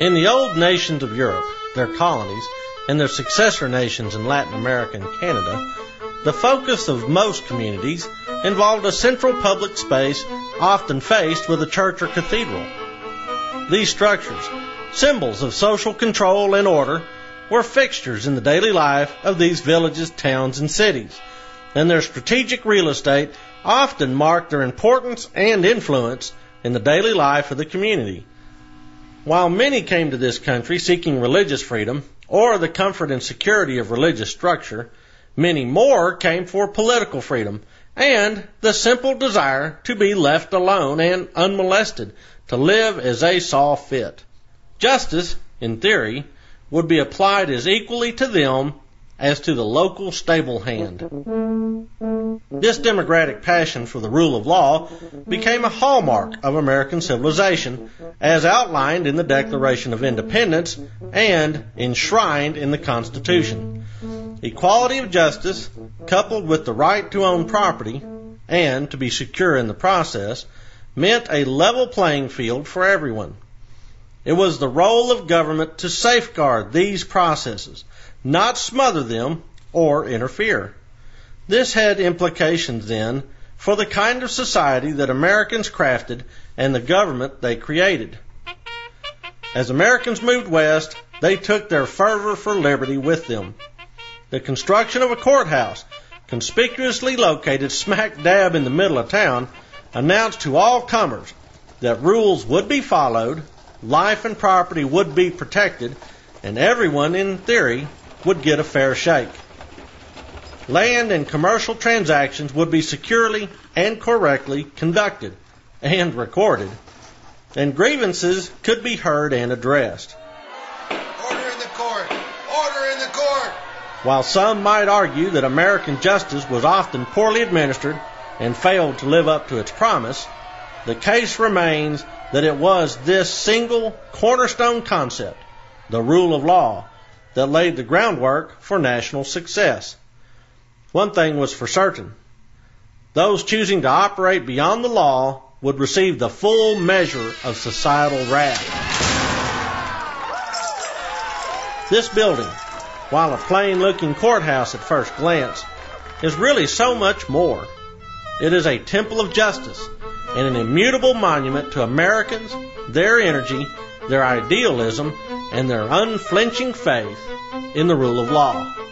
In the old nations of Europe, their colonies, and their successor nations in Latin America and Canada, the focus of most communities involved a central public space often faced with a church or cathedral. These structures, symbols of social control and order, were fixtures in the daily life of these villages, towns, and cities, and their strategic real estate often marked their importance and influence in the daily life of the community. While many came to this country seeking religious freedom or the comfort and security of religious structure, many more came for political freedom and the simple desire to be left alone and unmolested, to live as they saw fit. Justice, in theory, would be applied as equally to them as to the local stable hand. This democratic passion for the rule of law became a hallmark of American civilization, as outlined in the Declaration of Independence and enshrined in the Constitution. Equality of justice, coupled with the right to own property, and to be secure in the process, meant a level playing field for everyone. It was the role of government to safeguard these processes, not smother them or interfere. This had implications then for the kind of society that Americans crafted and the government they created. As Americans moved west, they took their fervor for liberty with them. The construction of a courthouse, conspicuously located smack dab in the middle of town, announced to all comers that rules would be followed, life and property would be protected, and everyone, in theory, would get a fair shake. Land and commercial transactions would be securely and correctly conducted and recorded, and grievances could be heard and addressed. Order in the court! Order in the court! While some might argue that American justice was often poorly administered and failed to live up to its promise, the case remains that it was this single cornerstone concept, the rule of law, that laid the groundwork for national success. One thing was for certain. Those choosing to operate beyond the law would receive the full measure of societal wrath. This building, while a plain looking courthouse at first glance, is really so much more. It is a temple of justice and an immutable monument to Americans, their energy, their idealism, and their unflinching faith in the rule of law.